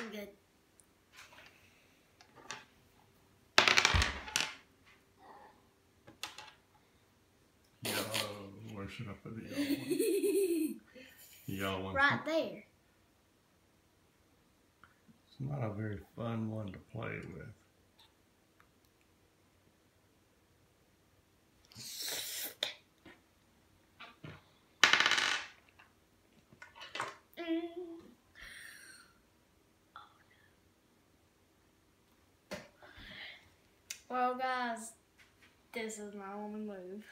I'm good. Yellow. Where should I put the yellow one? The yellow one. right there. It's not a very fun one to play with. This is my only move.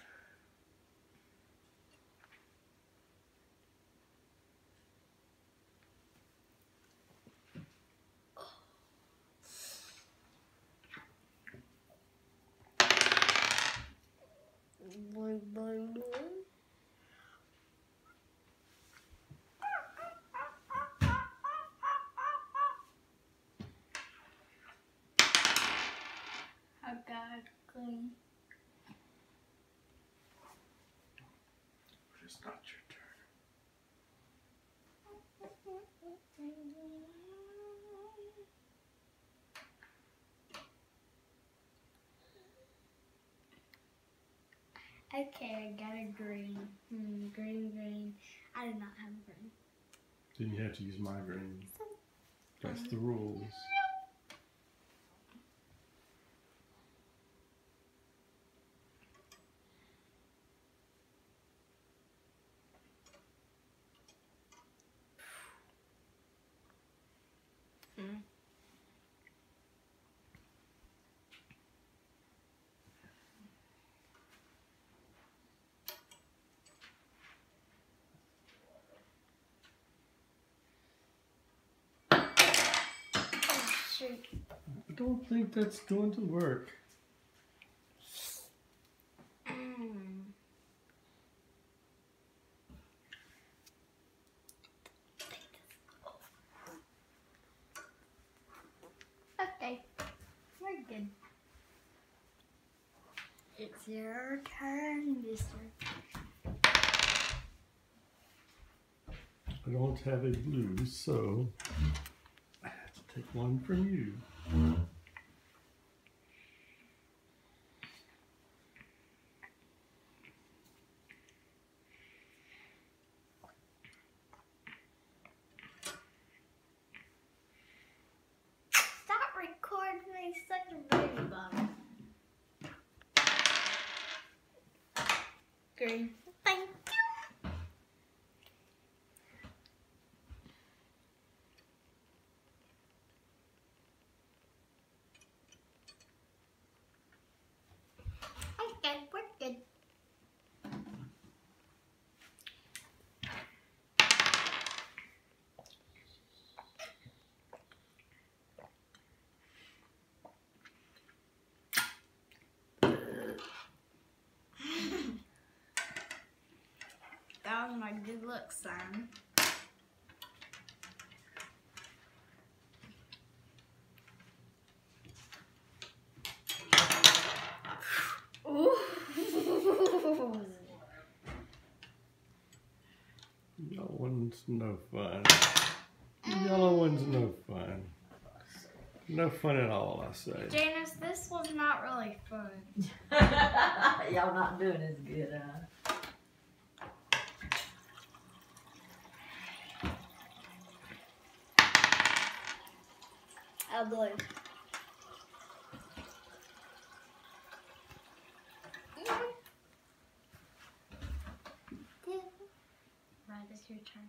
Got clean. It's not your turn. Okay, I got a green. Hmm, green, green. I did not have a green. Then you have to use my green. That's the rules. Hmm. Oh, shoot. I don't think that's going to work. Mm. Okay, we're good. It's your turn, mister. I don't have a blue, so I have to take one from you. Green. Thank you. Okay, we're good. That was my good luck sign. Yellow one's no fun. Yellow one's no fun. No fun at all, I say. Janice, this was not really fun. Y'all not doing as good, huh? Ugly. Right, it's your turn.